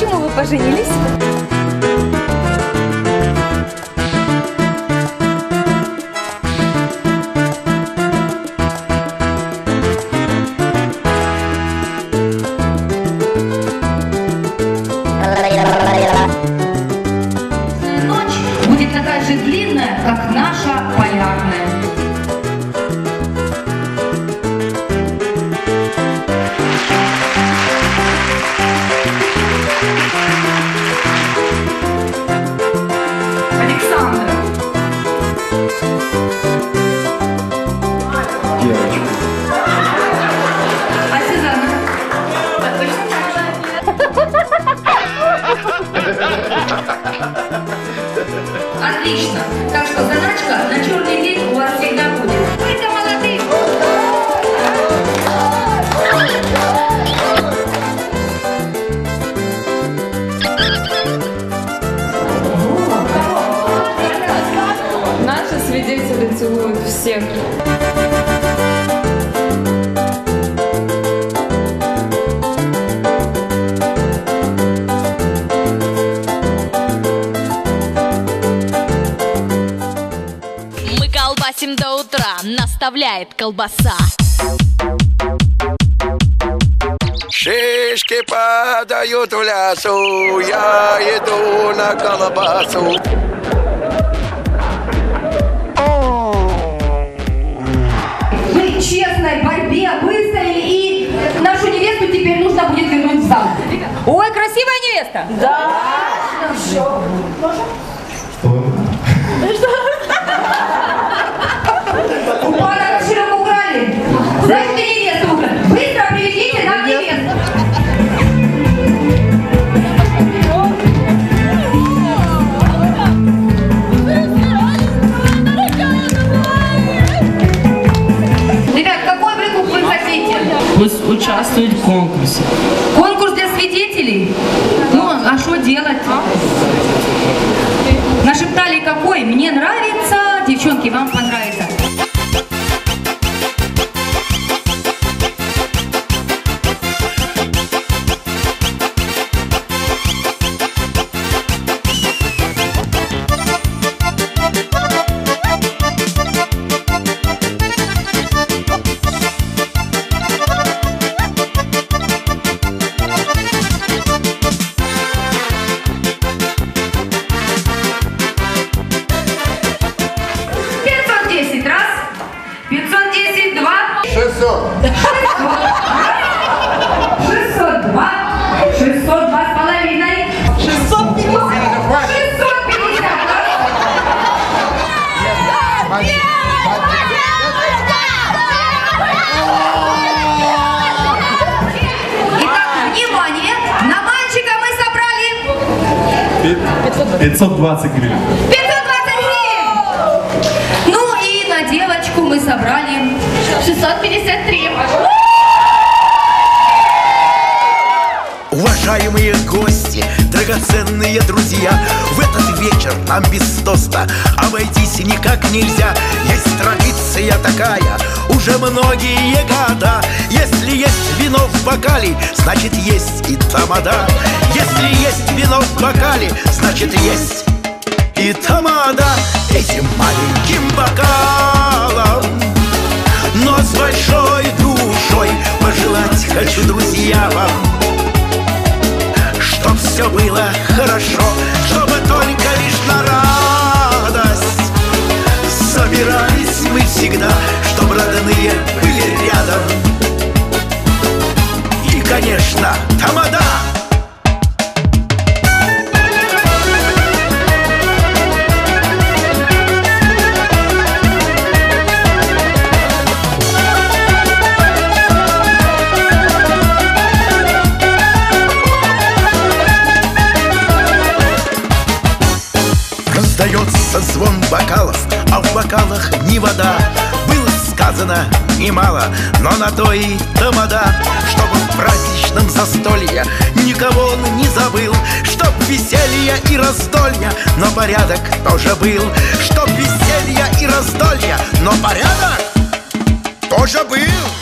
почему вы поженились? Всех. Мы колбасим до утра, наставляет колбаса. Шишки падают в лесу, я иду на колбасу. Красивая невеста. У пана кошелек украли. Значит, и невесту украли. Быстро приведите нам невесту. Ребят, какой выкуп вы хотите? Пусть участвует в конкурсе. Какой? Мне нравится, девчонки, вам понравится. Два, 600. шестьсот два, шестьсот два с половиной, шестьсот пятьдесят, шестьсот пятьдесят Итак, внимание, на мальчика мы собрали 520 гривен. Мы собрали 653. Уважаемые гости, драгоценные друзья В этот вечер нам без тоста обойтись никак нельзя. Есть традиция такая, уже многие года. Если есть вино в бокале, значит есть и тамада. Если есть вино в бокале, значит есть и тамада. Этим маленьким было хорошо, бокалов, а в бокалах не вода. Было сказано немало, но на то и тамада Чтобы в праздничном застолье никого он не забыл. Чтоб веселье и раздолье, но порядок тоже был. Чтоб веселье и раздолье, но порядок тоже был